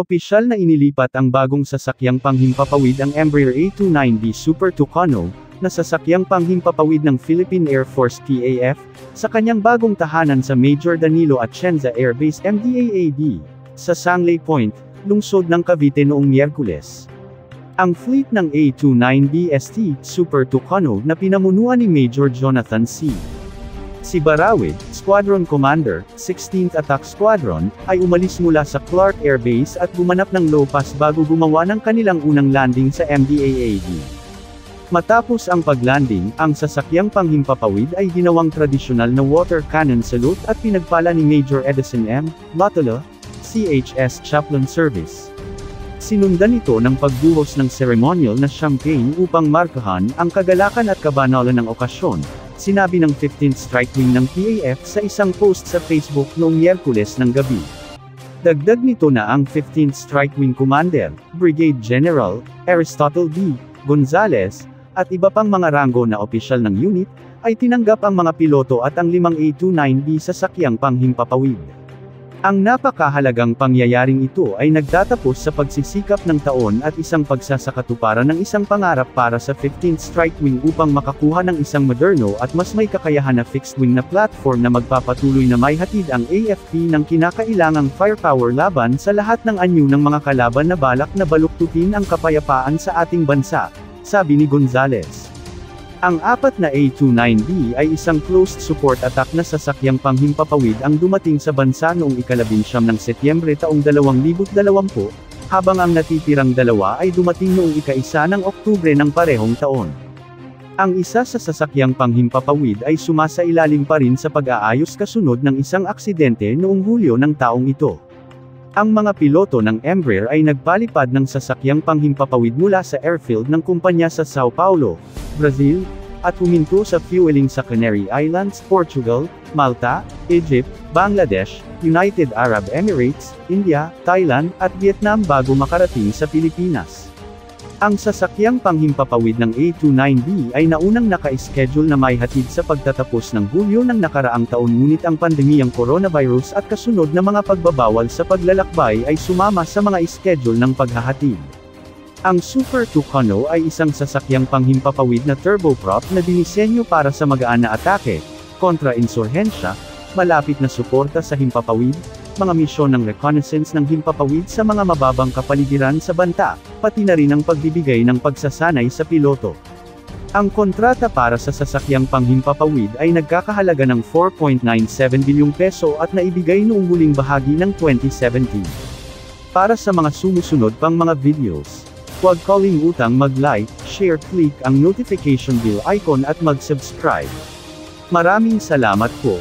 Opisyal na inilipat ang bagong sasakyang panghimpapawid ang Embraer A29B Super Tucano, na sasakyang panghimpapawid ng Philippine Air Force PAF, sa kanyang bagong tahanan sa Major Danilo Atienza Air Base MDAAD, sa Sangley Point, lungsod ng Cavite noong Miyerkules. Ang fleet ng A29B ST Super Tucano na pinamunuan ni Major Jonathan C. Si Barawid, Squadron Commander, 16th Attack Squadron, ay umalis mula sa Clark Air Base at gumanap ng low pass bago gumawa ng kanilang unang landing sa MDAAD. Matapos ang paglanding, ang sasakyang panghimpapawid ay ginawang tradisyonal na water cannon salute at pinagpala ni Major Edison M. Latola, CHS Chaplain Service. Sinundan ito ng pagbuhos ng ceremonial na champagne upang markahan ang kagalakan at kabanalan ng okasyon, sinabi ng 15th Strike Wing ng PAF sa isang post sa Facebook noong Miyerkules ng gabi. Dagdag nito na ang 15th Strike Wing Commander, Brigade General, Aristotle D. Gonzales, at iba pang mga ranggo na opisyal ng unit, ay tinanggap ang mga piloto at ang limang A29B sa sakyang panghimpapawid. Ang napakahalagang pangyayaring ito ay nagtatapos sa pagsisikap ng taon at isang pagsasakatuparan ng isang pangarap para sa 15th Strike Wing upang makakuha ng isang moderno at mas may kakayahan na fixed-wing na platform na magpapatuloy na may hatid ang AFP ng kinakailangang firepower laban sa lahat ng anyo ng mga kalaban na balak na baluktutin ang kapayapaan sa ating bansa, sabi ni Gonzales. Ang apat na A29B ay isang closed support attack na sasakyang panghimpapawid ang dumating sa bansa noong ikalabinsyam ng Setyembre taong 2020, habang ang natitirang dalawa ay dumating noong ikaisa ng Oktubre ng parehong taon. Ang isa sa sasakyang panghimpapawid ay sumasailalim pa rin sa pag-aayos kasunod ng isang aksidente noong Hulyo ng taong ito. Ang mga piloto ng Embraer ay nagpalipad ng sasakyang panghimpapawid mula sa airfield ng kumpanya sa Sao Paulo, Brazil, at huminto sa fueling sa Canary Islands, Portugal, Malta, Egypt, Bangladesh, United Arab Emirates, India, Thailand, at Vietnam bago makarating sa Pilipinas. Ang sasakyang panghimpapawid ng A29B ay naunang naka-schedule na may hatid sa pagtatapos ng Hulyo ng nakaraang taon ngunit ang pandemiyang coronavirus at kasunod na mga pagbabawal sa paglalakbay ay sumama sa mga schedule ng paghahatid. Ang Super Tucano ay isang sasakyang panghimpapawid na turboprop na dinisenyo para sa magaan na atake, kontra-insurhensya, malapit na suporta sa himpapawid, mga misyon ng reconnaissance ng himpapawid sa mga mababang kapaligiran sa banta, pati na rin ang pagbibigay ng pagsasanay sa piloto. Ang kontrata para sa sasakyang panghimpapawid ay nagkakahalaga ng 4.97 bilyong peso at naibigay noong huling bahagi ng 2017. Para sa mga sumusunod pang mga videos, Huwag kalimutang mag-like, share, click ang notification bell icon at mag-subscribe. Maraming salamat po.